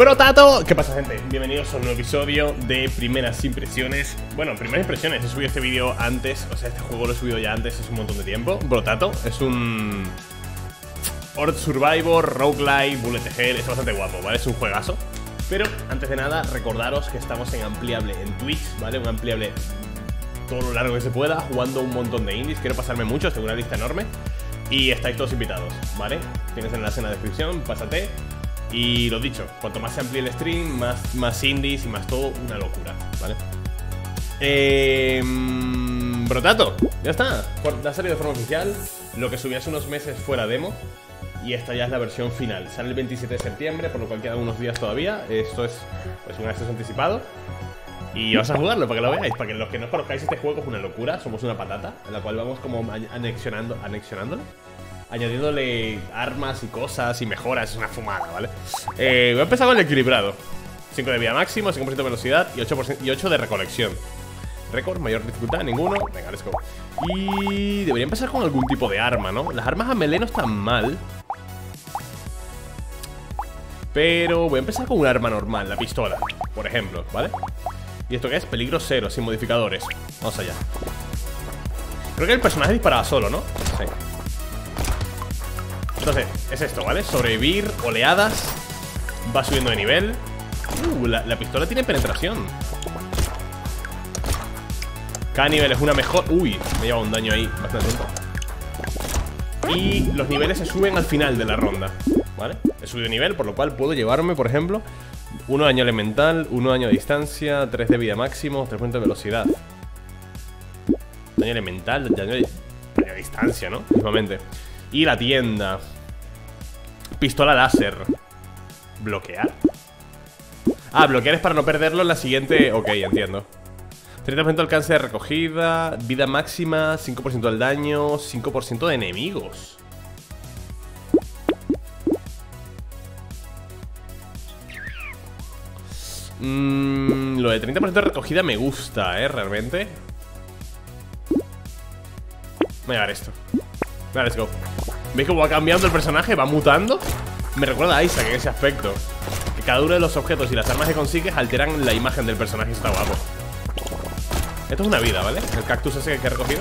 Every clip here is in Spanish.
Pero Tato, ¿qué pasa gente? Bienvenidos a un nuevo episodio de Primeras Impresiones Bueno, Primeras Impresiones, he subido este vídeo antes O sea, este juego lo he subido ya antes, hace un montón de tiempo Brotato, es un... Horde Survivor, Roguelike, Bullet Hell, es bastante guapo, ¿vale? Es un juegazo Pero, antes de nada, recordaros que estamos en Ampliable en Twitch, ¿vale? Un Ampliable todo lo largo que se pueda, jugando un montón de indies Quiero pasarme muchos, tengo una lista enorme Y estáis todos invitados, ¿vale? Tienes el enlace en la descripción, pásate y lo dicho, cuanto más se amplíe el stream, más, más indies y más todo, una locura, ¿vale? Eh, brotato, ya está. Ha salido de forma oficial. Lo que subí hace unos meses fuera demo. Y esta ya es la versión final. Sale el 27 de septiembre, por lo cual quedan unos días todavía. Esto es pues, un acceso anticipado. Y vamos a jugarlo para que lo veáis. Para que los que no conozcáis este juego es una locura. Somos una patata, en la cual vamos como anexionando, anexionándolo añadiéndole armas y cosas y mejoras. Es una fumada, ¿vale? Eh, voy a empezar con el equilibrado. 5 de vida máximo, 5% de velocidad y 8%, y 8 de recolección. Récord, mayor dificultad, ninguno. Venga, let's go. Y debería empezar con algún tipo de arma, ¿no? Las armas a melee no están mal. Pero voy a empezar con un arma normal, la pistola, por ejemplo, ¿vale? ¿Y esto qué es? Peligro cero, sin modificadores. Vamos allá. Creo que el personaje disparaba solo, ¿no? Sí. Entonces, es esto, ¿vale? Sobrevivir, oleadas Va subiendo de nivel. Uh, la, pistola tiene penetración. Cada nivel es una mejor... Uy, me lleva un daño ahí bastante tiempo Y los niveles se suben al final de la ronda ¿Vale? He subido de nivel, por lo cual puedo llevarme, por ejemplo Uno daño elemental, uno daño de distancia Tres de vida máximo, tres puntos de velocidad. Daño elemental, daño de, daño de distancia, ¿no? Mismamente. Y la tienda Pistola láser. ¿Bloquear? Ah, bloquear es para no perderlo en la siguiente... Ok, entiendo. 30% de alcance de recogida Vida máxima 5% del daño 5% de enemigos. Mmm... Lo de 30% de recogida me gusta, ¿eh? Realmente. Voy a llevar esto Vale, let's go. ¿Veis cómo va cambiando el personaje? Va mutando. Me recuerda a Isaac en ese aspecto. Que cada uno de los objetos y las armas que consigues Alteran la imagen del personaje Está guapo. Esto es una vida, ¿vale? El cactus ese que he recogido.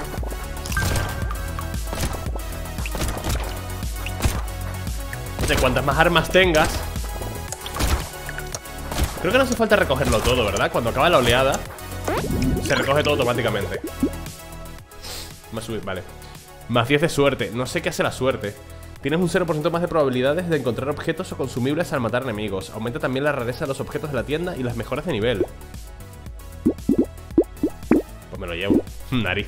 Sé, cuantas más armas tengas Creo que no hace falta recogerlo todo, ¿verdad? Cuando acaba la oleada Se recoge todo automáticamente. Vamos a subir, vale más 10 de suerte. No sé qué hace la suerte. Tienes un 0% más de probabilidades de encontrar objetos o consumibles al matar enemigos. Aumenta también la rareza de los objetos de la tienda y las mejoras de nivel. Pues me lo llevo. Nariz.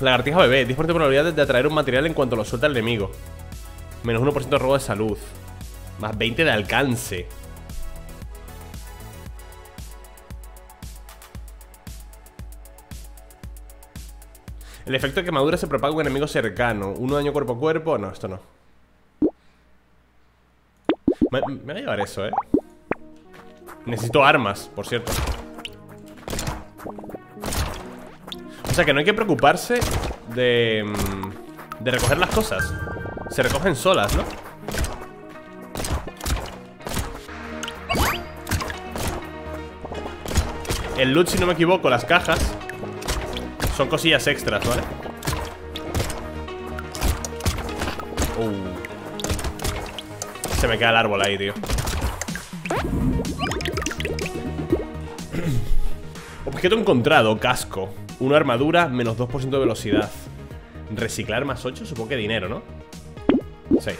Lagartija bebé. 10% de probabilidades de atraer un material en cuanto lo suelta el enemigo. Menos 1% de robo de salud. Más 20 de alcance. El efecto de quemadura se propaga a un enemigo cercano. Uno daño cuerpo a cuerpo. No, esto no. Me, me voy a llevar eso, eh. Necesito armas, por cierto. O sea que no hay que preocuparse de... Mm, de recoger las cosas. Se recogen solas, ¿no? El loot, si no me equivoco, las cajas son cosillas extras, ¿vale? Uh. Se me queda el árbol ahí, tío Objeto encontrado, casco Una armadura, menos 2% de velocidad Reciclar más 8, supongo que dinero, ¿no? Sí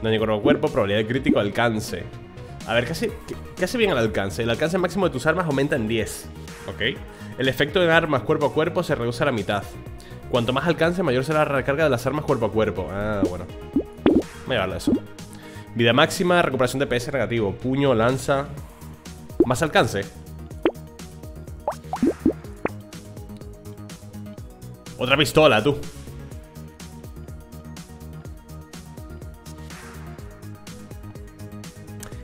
Daño con el cuerpo, probabilidad de crítico, alcance A ver, ¿qué hace, qué hace bien el alcance? El alcance máximo de tus armas aumenta en 10 Ok el efecto de armas cuerpo a cuerpo se reduce a la mitad. Cuanto más alcance, mayor será la recarga de las armas cuerpo a cuerpo. Ah, bueno. Voy a llevarlo eso. Vida máxima, recuperación de PS negativo. Puño, lanza. Más alcance. Otra pistola, tú.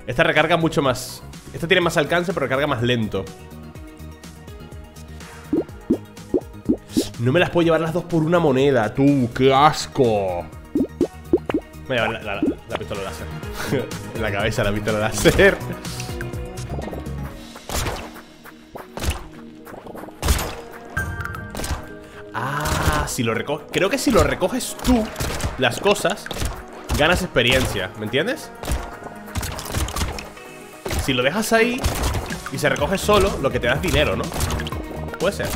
Esta recarga mucho más. Esta tiene más alcance, pero recarga más lento. No me las puedo llevar las dos por una moneda, tú, qué asco. Voy a llevar la, pistola láser. en la cabeza la pistola láser. Ah, si lo recoges. Creo que si lo recoges tú, las cosas, ganas experiencia. ¿Me entiendes? Si lo dejas ahí y se recoge solo, lo que te da es dinero, ¿no? Puede ser.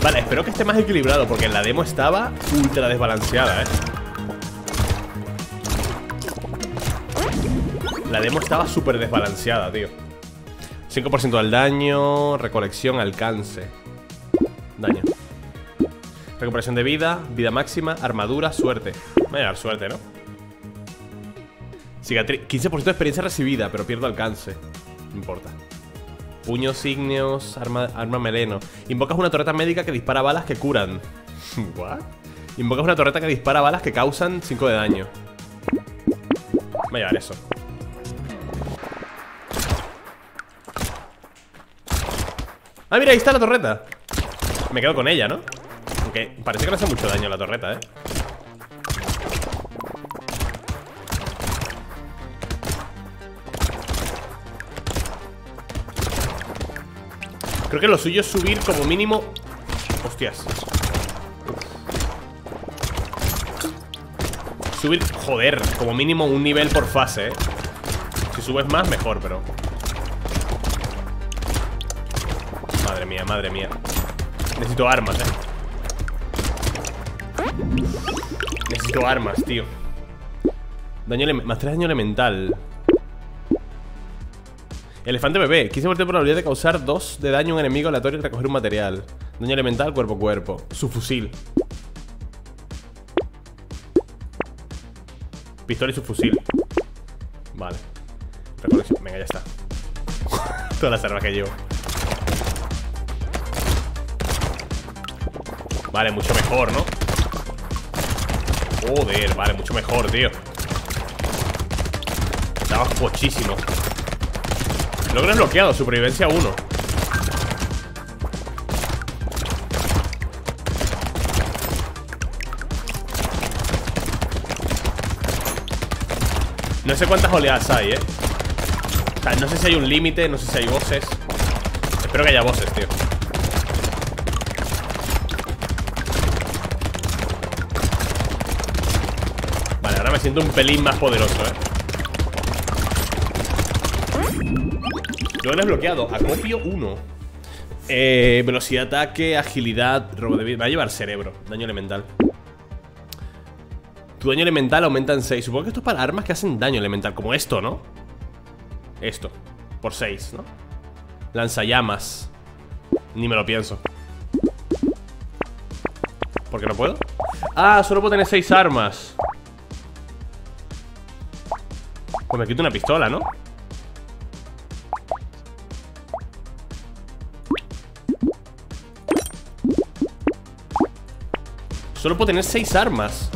Vale, espero que esté más equilibrado Porque en la demo estaba ultra desbalanceada, ¿eh? La demo estaba súper desbalanceada, tío 5% al daño Recolección, alcance Daño Recuperación de vida, vida máxima, armadura, suerte Me va a dar suerte, ¿no? Cicatriz 15% de experiencia recibida Pero pierdo alcance No importa Puños ígneos, arma, arma meleno. Invocas una torreta médica que dispara balas que curan. ¿What? Invocas una torreta que dispara balas que causan 5 de daño. Voy a llevar eso. Ah, mira, ahí está la torreta. Me quedo con ella, ¿no? Aunque parece que no hace mucho daño la torreta, ¿eh? Creo que lo suyo es subir como mínimo. Hostias. Subir, joder, como mínimo un nivel por fase, ¿eh? Si subes más, mejor, pero. Madre mía, madre mía. Necesito armas, eh. Necesito armas, tío. Daño Más 3 daño elemental Elefante bebé. 15% de probabilidad de causar 2 de daño a un enemigo aleatorio y recoger un material. Daño elemental cuerpo a cuerpo. Su fusil. Pistola y su fusil. Vale. Venga, ya está. Todas las armas que llevo. Vale, mucho mejor, ¿no? Joder, vale, mucho mejor, tío. Estaba pochísimo. Logro desbloqueado, supervivencia 1 No sé cuántas oleadas hay, eh. O sea, no sé si hay un límite, no sé si hay bosses Espero que haya bosses, tío. Vale, ahora me siento un pelín más poderoso, eh Lo han desbloqueado. Acopio 1. Eh, velocidad de ataque, agilidad, robo de vida. Va a llevar cerebro, daño elemental. Tu daño elemental aumenta en 6. Supongo que esto es para armas que hacen daño elemental, como esto, ¿no? Esto, por 6, ¿no? Lanzallamas. Ni me lo pienso. ¿Por qué no puedo? Ah, solo puedo tener 6 armas. Pues me quito una pistola, ¿no? Solo puedo tener seis armas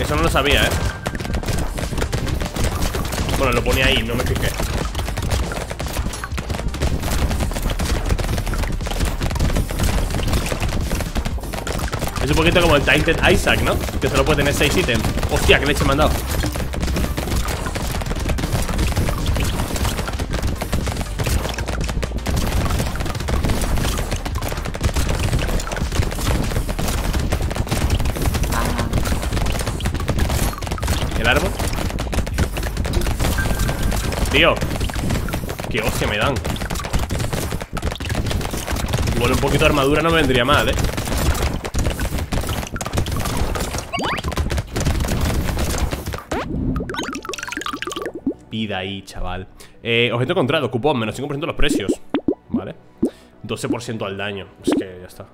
Eso no lo sabía, ¿eh? Bueno, lo ponía ahí, no me fijé Es un poquito como el Tainted Isaac, ¿no? Que solo puede tener seis ítems Hostia, qué leche me han dado tío. Qué hostia me dan. Igual un poquito de armadura no me vendría mal, eh. Vida ahí, chaval. Eh, Objeto encontrado, cupón, menos 5% de los precios. Vale. 12% al daño. Es que ya está.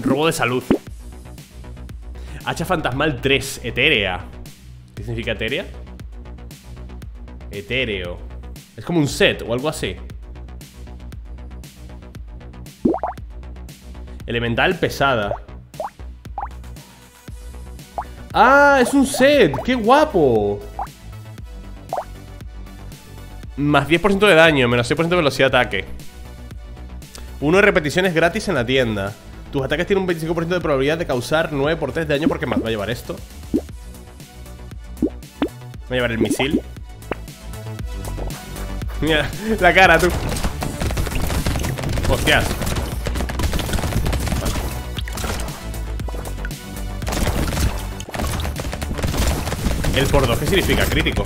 Robo de salud. Hacha fantasmal 3, etérea. ¿Qué significa etérea? Etéreo. Es como un set o algo así. Elemental pesada. ¡Ah! ¡Es un set! ¡Qué guapo! Más 10% de daño, menos 6% de velocidad de ataque. Uno de repeticiones gratis en la tienda. Tus ataques tienen un 25% de probabilidad de causar 9 por 3 de daño porque más va a llevar esto. Va a llevar el misil. Mira, la cara, tú. Hostias. El por 2, ¿qué significa? Crítico.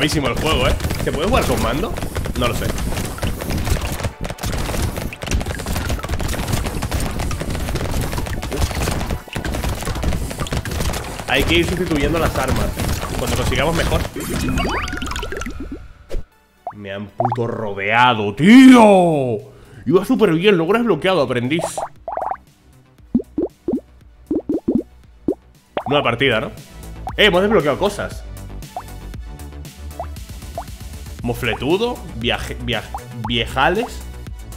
Guapísimo el juego, ¿eh? ¿Se puede jugar con mando? No lo sé. Hay que ir sustituyendo las armas Cuando consigamos mejor Me han puto rodeado, tío Iba súper bien, luego bloqueado, aprendiz Nueva partida, ¿no? Eh, hemos desbloqueado cosas Mofletudo Viaje, Viejales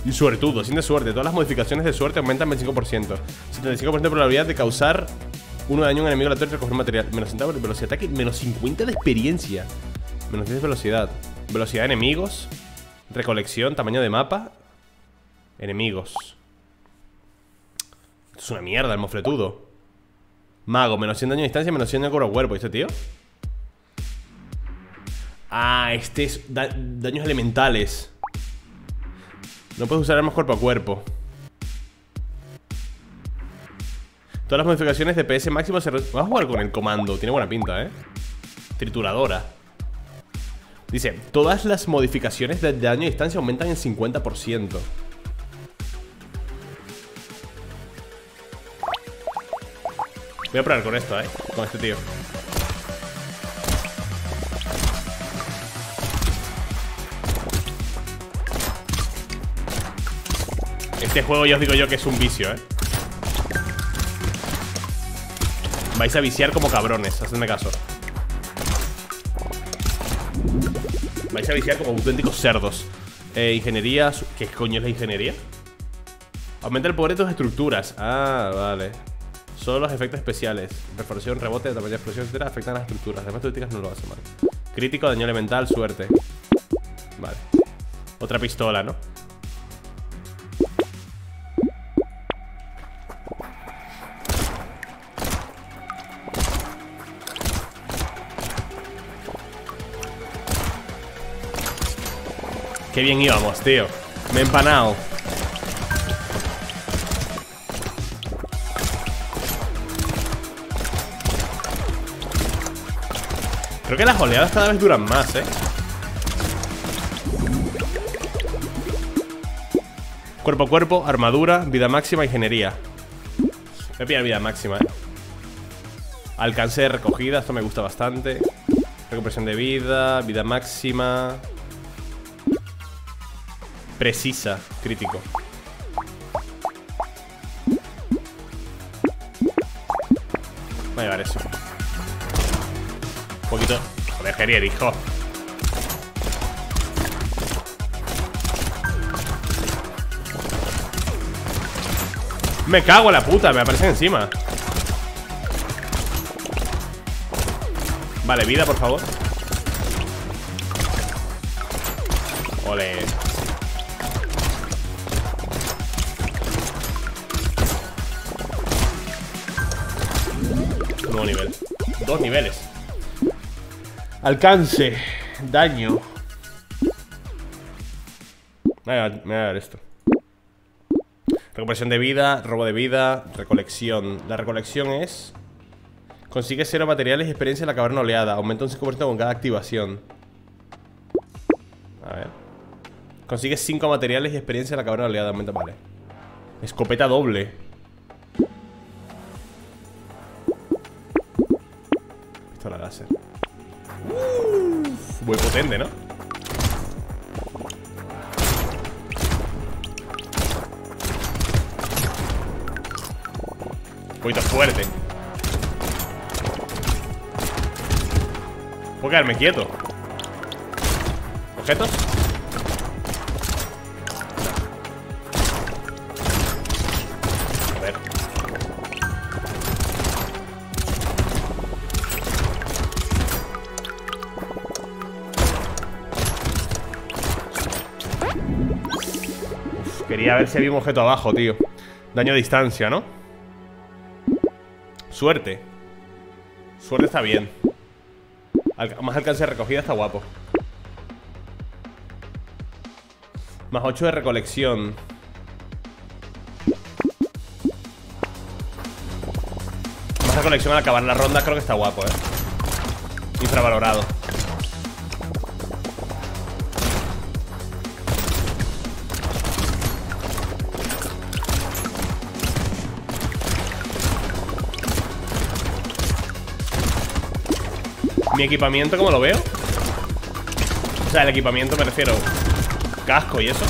y suertudo, sin de suerte Todas las modificaciones de suerte aumentan 25% 75% de probabilidad de causar uno de daño a un enemigo aleatorio y recoger material. Menos 60 de velocidad de ataque. Menos 50 de experiencia. Menos 10 de velocidad. Velocidad de enemigos. Recolección, tamaño de mapa. Enemigos. Es una mierda, el mofletudo. Mago, menos 100 daño a distancia, menos 100 daño a cuerpo a cuerpo. ¿Y este tío? Ah, este es daños elementales. No puedes usar armas cuerpo a cuerpo. Todas las modificaciones de PS máximo se... Vamos a jugar con el comando, tiene buena pinta, ¿eh? Trituradora Dice, todas las modificaciones de daño a distancia aumentan en 50% Voy a probar con esto, ¿eh? Con este tío Este juego ya os digo yo que es un vicio, ¿eh? Vais a viciar como cabrones, hacedme caso Vais a viciar como auténticos cerdos eh, Ingeniería... ¿Qué coño es la ingeniería? Aumenta el poder de tus estructuras Ah, vale Solo los efectos especiales Perforación, rebote, tamaño de explosión, etc. Afectan a las estructuras Además, críticas no lo hacen mal Crítico, daño elemental, suerte Vale Otra pistola, ¿no? Qué bien íbamos, tío. Me he empanado. Creo que las oleadas cada vez duran más, ¿eh? Cuerpo a cuerpo, armadura, vida máxima, ingeniería. Voy a pillar vida máxima, ¿eh? Alcance de recogida, esto me gusta bastante. Recuperación de vida, vida máxima Precisa, crítico. Voy a llevar eso. Un poquito Joder, Gerier, hijo. Me cago en la puta, me aparecen encima. Vale, vida, por favor. Ole Dos niveles. Alcance Daño. Me voy a, dar esto. Recuperación de vida, robo de vida, recolección. La recolección es Consigue cero materiales y experiencia en la caverna oleada. Aumenta un 5% con cada activación. A ver. Consigue 5 materiales y experiencia en la caverna oleada. Aumenta, vale. Escopeta doble la láser. muy potente, ¿no? Un poquito fuerte. Puedo quedarme quieto. ¿Objetos? Quería ver si había un objeto abajo, tío. Daño a distancia, ¿no? Suerte. Suerte está bien. Más alcance de recogida está guapo. Más 8 de recolección. Más recolección al acabar la ronda Creo que está guapo, eh Infravalorado Mi equipamiento, ¿cómo lo veo? O sea, el equipamiento me refiero Casco y eso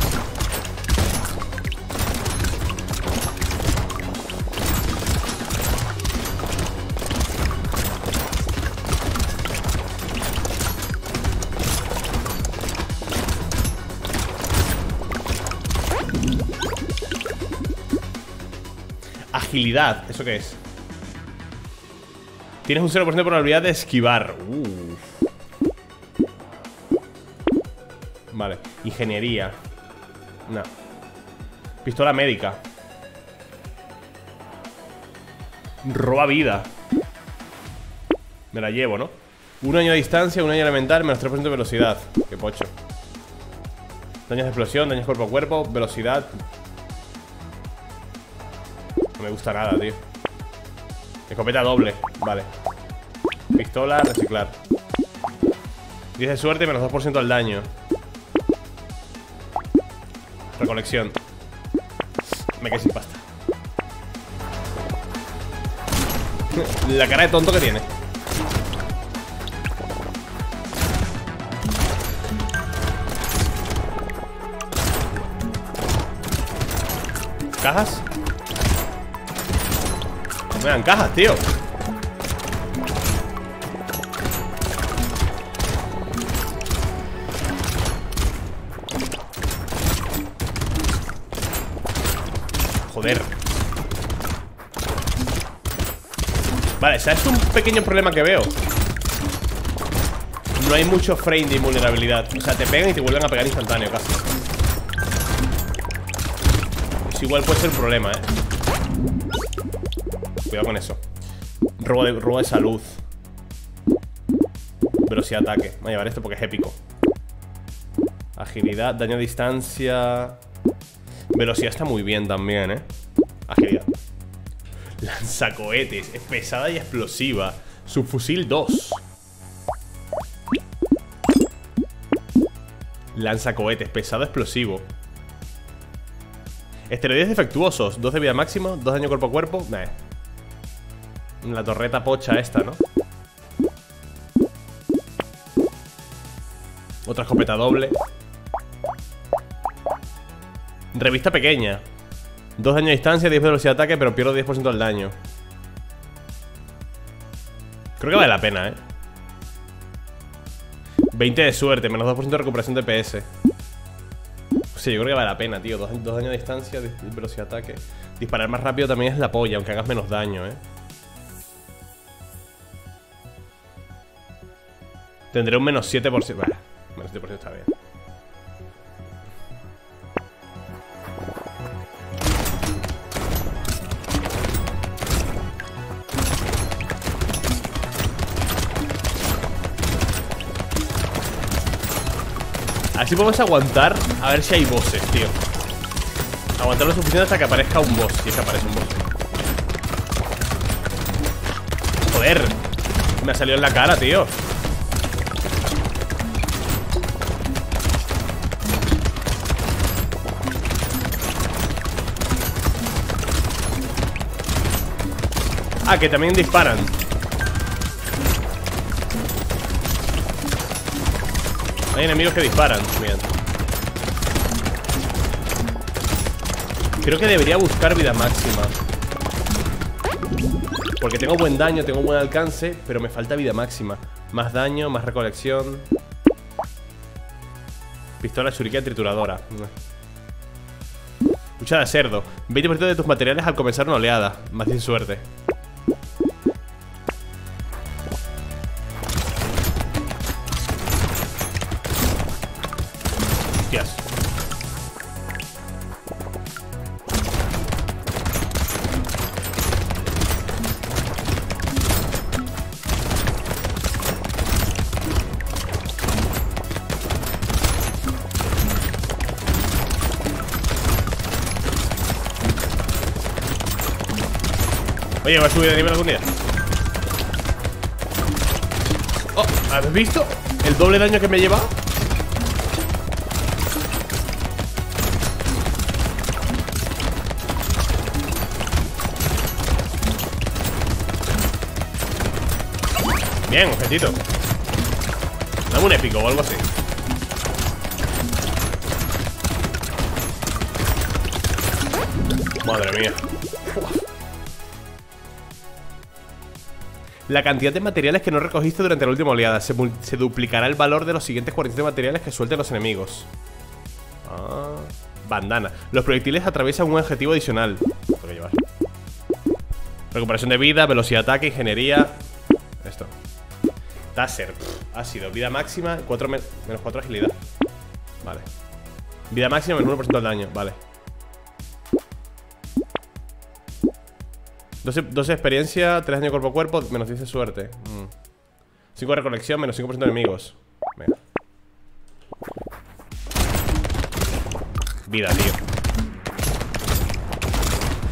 Agilidad, ¿eso qué es? Tienes un 0% de probabilidad de esquivar. Vale, ingeniería. No. Pistola médica. Roba vida. Me la llevo, ¿no? Un año de distancia, un año elemental, menos 3% de velocidad. Qué pocho. Daños de explosión, daños cuerpo a cuerpo, velocidad. No me gusta nada, tío Escopeta doble, vale. Pistola, reciclar. 10 de suerte, menos 2% al daño. Recolección. Me quedé sin pasta. La cara de tonto que tiene. ¿Cajas? Me dan cajas, tío. Joder. Vale, ¿sabes un pequeño problema que veo? No hay mucho frame de invulnerabilidad. O sea, te pegan y te vuelven a pegar instantáneo casi. Eso igual puede ser un problema, eh Cuidado con eso. Robo de, salud. Velocidad de ataque. Voy a llevar esto porque es épico. Agilidad, daño a distancia. Velocidad está muy bien también, ¿eh? Agilidad. Lanzacohetes. Es pesada y explosiva. Subfusil 2 Lanzacohetes. Pesado, explosivo. Esteroides defectuosos. 2 de vida máxima 2 daño cuerpo a cuerpo. Nah. La torreta pocha esta, ¿no? Otra escopeta doble Revista pequeña 2 daño a distancia, 10 de velocidad de ataque Pero pierdo 10% del daño Creo que vale la pena, ¿eh? 20 de suerte, menos 2% de recuperación de PS Sí, yo creo que vale la pena, tío 2, daño a distancia, 10 velocidad de ataque Disparar más rápido también es la polla Aunque hagas menos daño, ¿eh? Tendré un menos 7%. Bueno, menos 7% está bien. Así podemos aguantar A ver si hay bosses, tío Aguantar lo suficiente hasta que aparezca un boss Si es que aparece un boss Joder Me ha salido en la cara, tío Ah, que también disparan. Hay enemigos que disparan Bien Creo que debería buscar vida máxima. Porque tengo buen daño, tengo buen alcance Pero me falta vida máxima. Más daño, más recolección. Pistola shuriken trituradora. Lucha de cerdo. 20% de tus materiales al comenzar una oleada. Más sin suerte va a subir de nivel algún día. Oh, ¿has visto? El doble daño que me lleva. Bien, objetito. Dame un épico o algo así. Madre mía. La cantidad de materiales que no recogiste durante la última oleada se, duplicará el valor de los siguientes 47 materiales que suelten los enemigos. Ah, bandana. Los proyectiles atraviesan un objetivo adicional. llevar. Recuperación de vida, velocidad de ataque, ingeniería. Esto. Taser. ácido. Vida máxima, 4 menos 4 agilidad. Vale. Vida máxima, menos 1% del daño. Vale. 12, experiencia, 3 daño cuerpo a cuerpo, menos 10 de suerte. 5 mm. de recolección, menos 5% de enemigos. Venga. Vida, tío.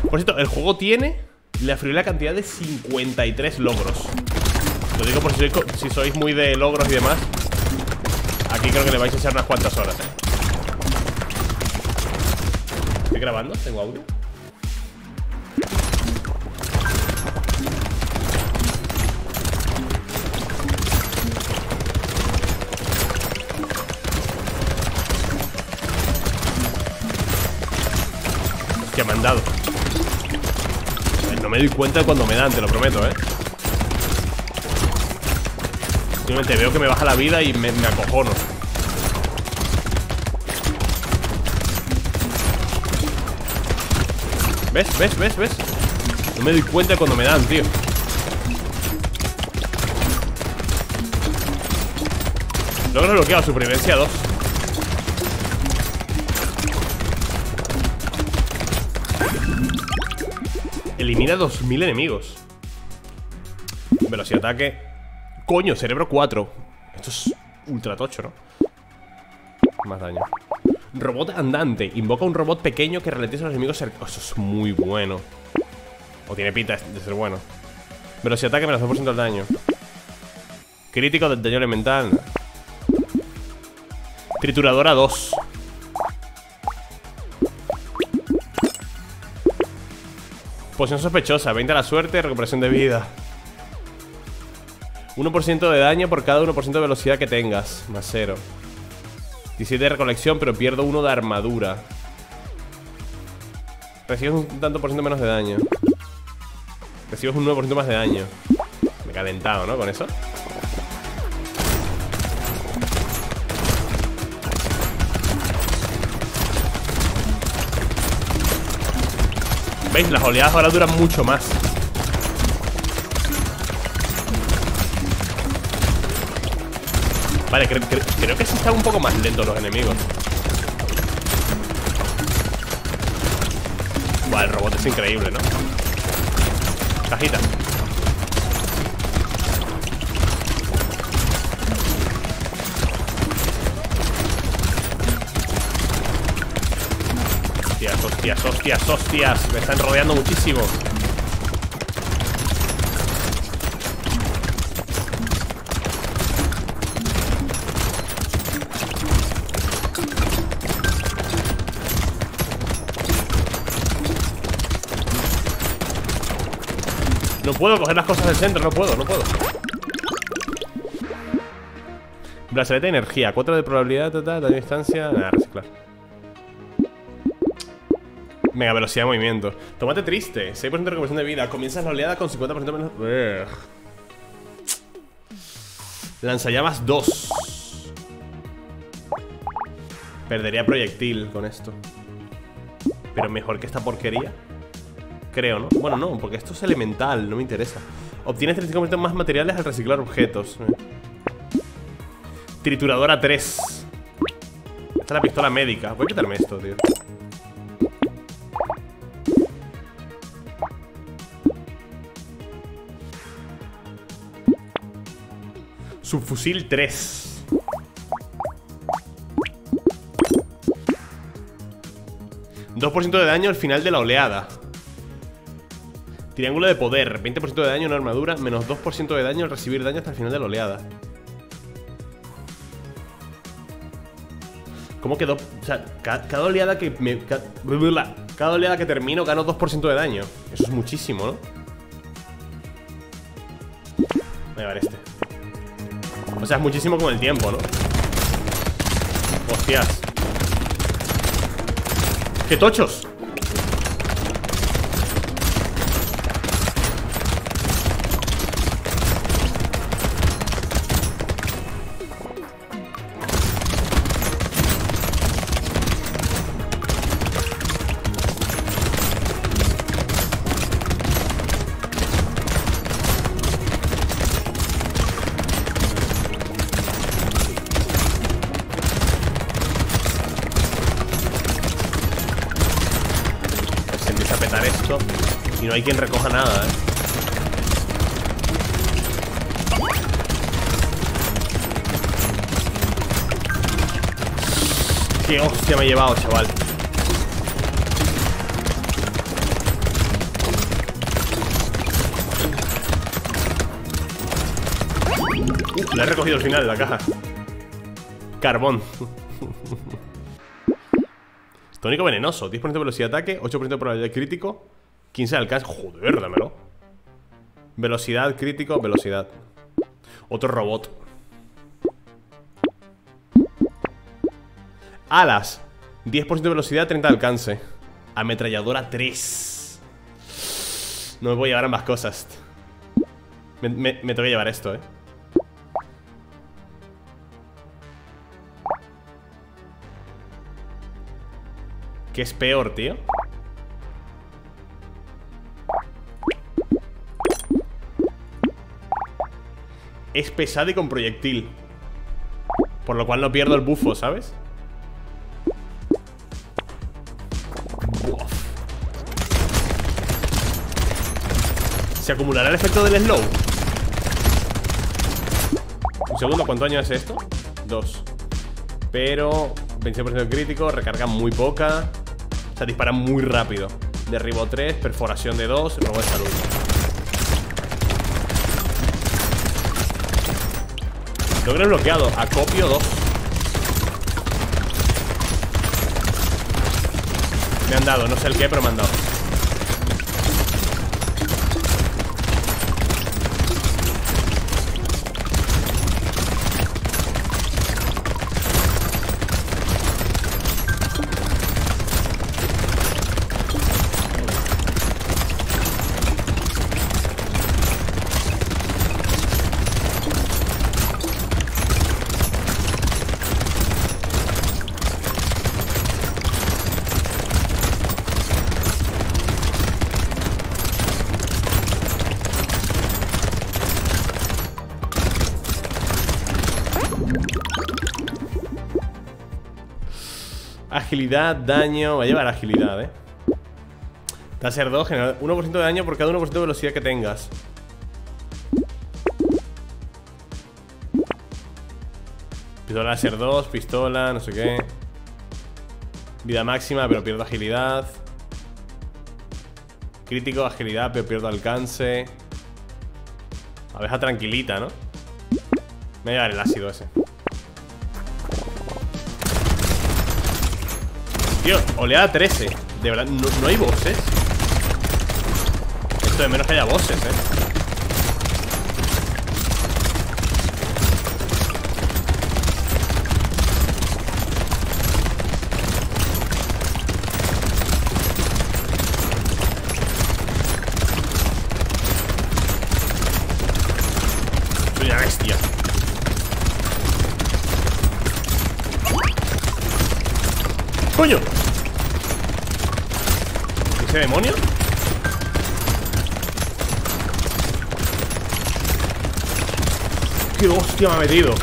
Por cierto, el juego tiene la la cantidad de 53 logros. Lo digo por si sois, si sois muy de logros y demás. Aquí creo que le vais a echar unas cuantas horas, ¿eh? ¿Estoy grabando? ¿Tengo audio? Dado No me doy cuenta cuando me dan, te lo prometo, ¿eh? Simplemente veo que me baja la vida y me, me acojono ¿Ves? ¿Ves? ¿Ves? ¿Ves? No me doy cuenta cuando me dan, tío Logro bloqueado, supervivencia 2 Elimina 2000 enemigos. Velocidad de ataque. Coño, cerebro 4 Esto es ultra tocho, ¿no? Más daño. Robot andante. Invoca un robot pequeño que ralentiza a los enemigos Eso es muy bueno. O tiene pinta de ser bueno. Velocidad de ataque menos 2% del daño. Crítico del daño elemental. Trituradora 2 Posición sospechosa, 20 a la suerte, recuperación de vida. 1% de daño por cada 1% de velocidad que tengas Más 0 17 de recolección, pero pierdo 1 de armadura. Recibes un tanto por ciento menos de daño. Recibes un 9% más de daño. Me he calentado, ¿no? Con eso ¿Veis? Las oleadas ahora duran mucho más Vale, creo que sí están un poco más lentos los enemigos Buah, el robot es increíble, ¿no? Cajita Hostias, hostias, hostias. Me están rodeando muchísimo. No puedo coger las cosas del centro, no puedo, no puedo. Brazalete de energía 4 de probabilidad, total, daño distancia. Nada, reciclar Mega velocidad de movimiento. Tomate triste. 6% de recuperación de vida. Comienzas la oleada con 50% menos. Ugh. Lanzallamas 2. Perdería proyectil con esto. Pero mejor que esta porquería. Creo, ¿no? Bueno, no, porque esto es elemental, no me interesa. Obtienes 35% más materiales al reciclar objetos. Trituradora 3. Esta es la pistola médica. Voy a quitarme esto, tío. Subfusil 3 2% de daño al final de la oleada Triángulo de poder, 20% de daño en armadura, menos 2% de daño al recibir daño hasta el final de la oleada. ¿Cómo que dos? O sea, cada, oleada que me. cada oleada que termino gano 2% de daño. Eso es muchísimo, ¿no? Voy a llevar este. O sea, es muchísimo con el tiempo, ¿no? Hostias. ¡Qué tochos! No hay quien recoja nada, ¿eh? Qué hostia me he llevado, chaval. Uh, La he recogido al final de la caja. Carbón. Tónico venenoso 10% de velocidad de ataque 8% de probabilidad crítico 15 de alcance Joder, dámelo. Velocidad, crítico, velocidad. Otro robot. Alas. 10% de velocidad, 30 de alcance. Ametralladora 3 No me voy a llevar ambas cosas. Me, me, tengo que llevar esto, eh. ¿Qué es peor, tío? Es pesado y con proyectil Por lo cual no pierdo el bufo, ¿sabes? ¿Se acumulará el efecto del slow? Un segundo, ¿cuánto daño es esto? Dos Pero 25% crítico, recarga muy poca O sea, dispara muy rápido Derribo 3, perforación de 2, robo de salud Logro bloqueado, acopio 2 Me han dado, no sé el qué, pero me han dado Agilidad, daño Va a llevar agilidad, eh Taser 2 genera 1% de daño por cada 1% de velocidad que tengas. Pistola láser 2, pistola, no sé qué. Vida máxima, pero pierdo agilidad. Crítico, agilidad, pero pierdo alcance. Abeja tranquilita, ¿no? Me voy a llevar el ácido ese Tío, oleada 13 De verdad, no, hay bosses Esto de menos que haya bosses, eh Soy una bestia ¡Coño! ¿Ese demonio? ¡Qué hostia me ha metido!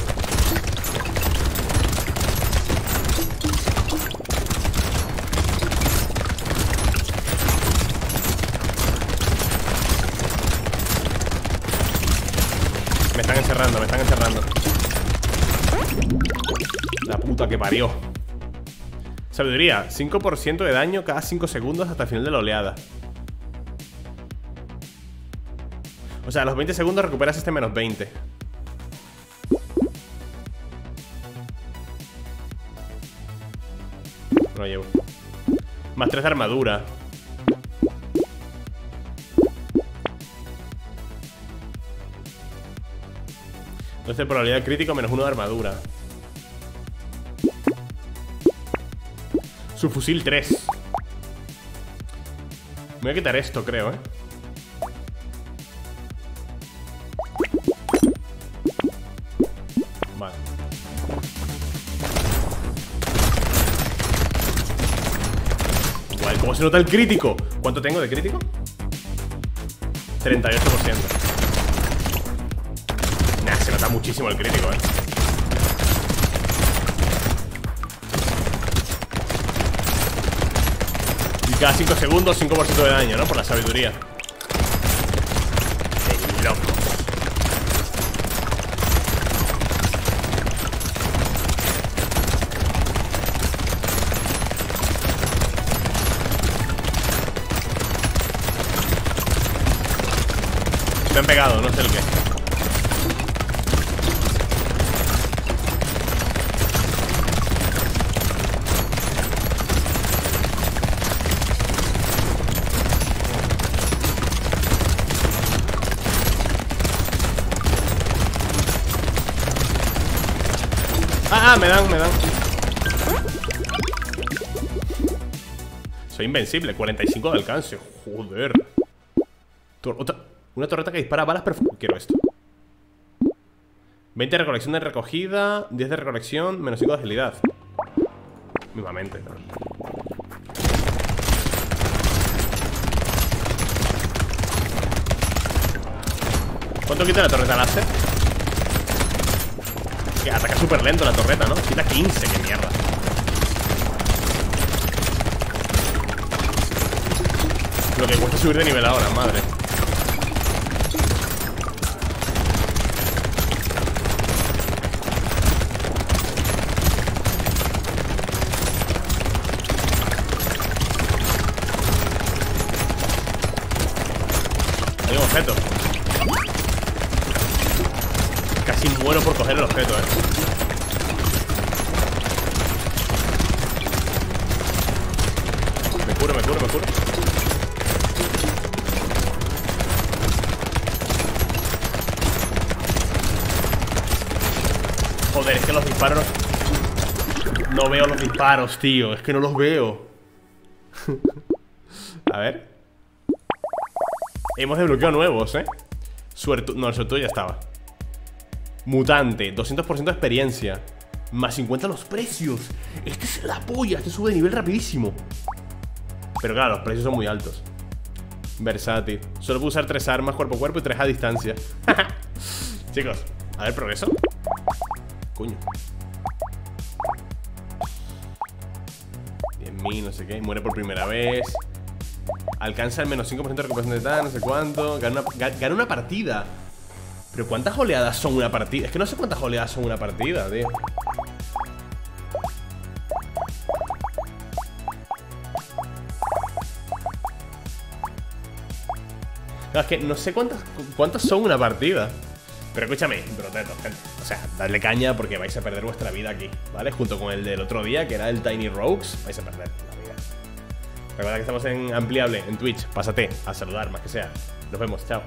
Me están encerrando, me están encerrando La puta que parió Sabiduría, 5% de daño cada 5 segundos hasta el final de la oleada. O sea, a los 20 segundos recuperas este menos 20 No llevo. Más 3 de armadura. Entonces probabilidad crítico menos 1 de armadura Su fusil 3 Me voy a quitar esto, creo, eh Vale. ¿cómo se nota el crítico? ¿Cuánto tengo de crítico? 38% Nah, se nota muchísimo el crítico, eh cada 5 segundos 5% de daño, ¿no? Por la sabiduría. Qué loco. Me han pegado, no sé el qué Me dan, me dan. Soy invencible, 45 de alcance Joder. Una torreta que dispara balas perforadas Quiero esto. 20 de recolección de recogida 10 de recolección, menos 5 de agilidad. Mismamente ¿Cuánto quita la torreta láser? Ataca súper lento la torreta, ¿no? Quita 15, qué mierda Lo que cuesta subir de nivel ahora, madre Hay un objeto Casi muero por coger el objeto, eh Me curo, me curo, me curo Joder, es que los disparos No veo los disparos, tío. Es que no los veo. A ver. Hemos desbloqueado nuevos, eh Suerte... No, el suerte ya estaba. Mutante, 200% de experiencia. Más 50 los precios. Este es la polla, este sube de nivel rapidísimo. Pero claro, los precios son muy altos. Versátil. Solo puedo usar tres armas cuerpo a cuerpo y tres a distancia. Chicos, a ver, progreso. Coño 10.000, no sé qué Muere por primera vez. Alcanza el menos 5% de recuperación de tal, no sé cuánto. Gana una, gana una partida. Pero ¿cuántas oleadas son una partida? Es que no sé cuántas oleadas son una partida, tío. Es que no sé cuántas, cuántas son una partida Pero escúchame, broteto, gente. O sea, dadle caña porque vais a perder vuestra vida aquí ¿Vale? Junto con el del otro día, que era el Tiny Rogues Vais a perder la vida. Recuerda que estamos en Ampliable, en Twitch. Pásate a saludar, más que sea. Nos vemos, chao